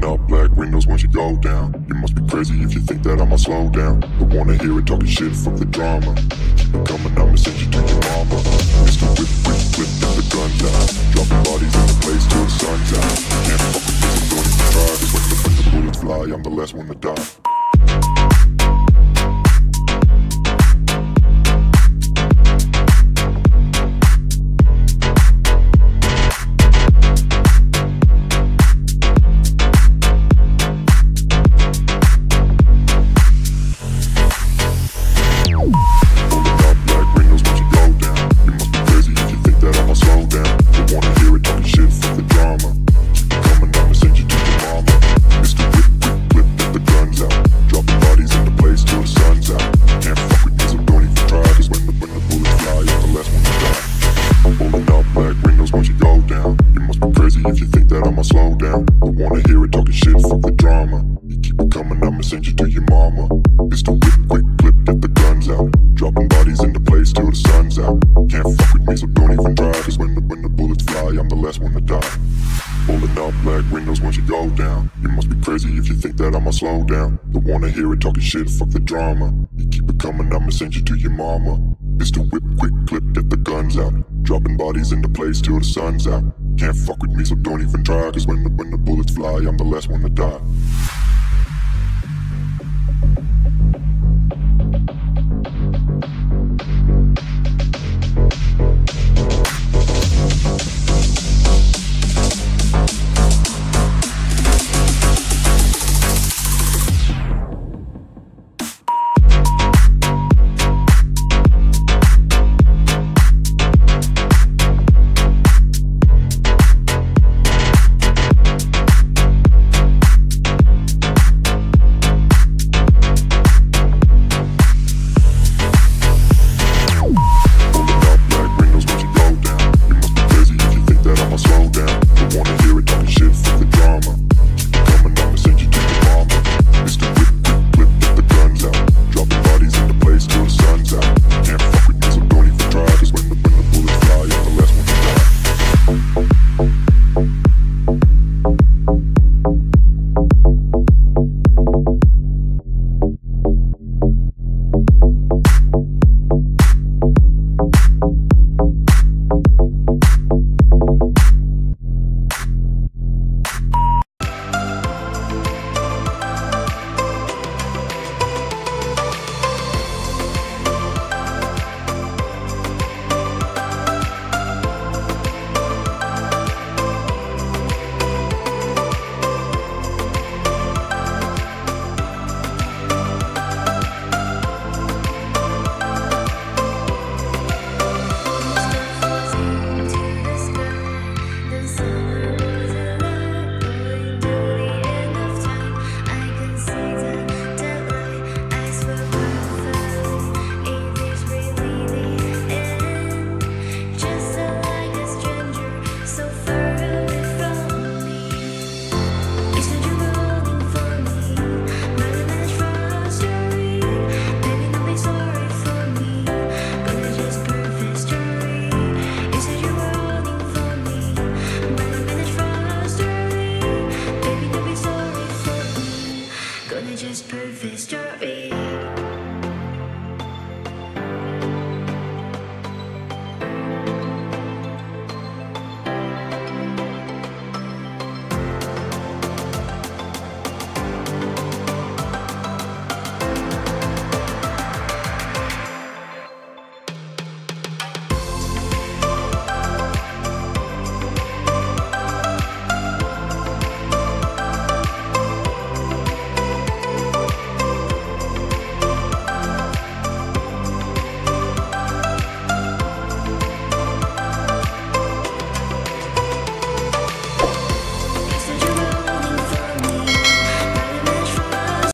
Rolling up black windows once you go down. You must be crazy if you think that I'ma slow down. Don't wanna hear it talking shit, fuck the drama. Keep it coming, I'ma send you to your mama. Mr. Whip, whip, whip, get the guns out. Dropping bodies in the place till the sun's out. Can't fuck with me, so don't even try. Cause the, when the bullets fly, I'm the last one to die. Wanna hear it talking shit, fuck the drama. You keep it coming, I'ma send you to your mama. Mr. Whip, quick, clip, get the guns out. Dropping bodies in the place till the sun's out. Can't fuck with me, so don't even try. Cause when the, when the bullets fly, I'm the last one to die. Rolling up black windows once you go down. You must be crazy if you think that I'ma slow down. Don't wanna hear it talking shit, fuck the drama. You keep it coming, I'ma send you to your mama. Mr. Whip, quick clip, get the guns out. Dropping bodies in the place till the sun's out. Can't fuck with me, so don't even try. Cause when the, when the bullets fly, I'm the last one to die.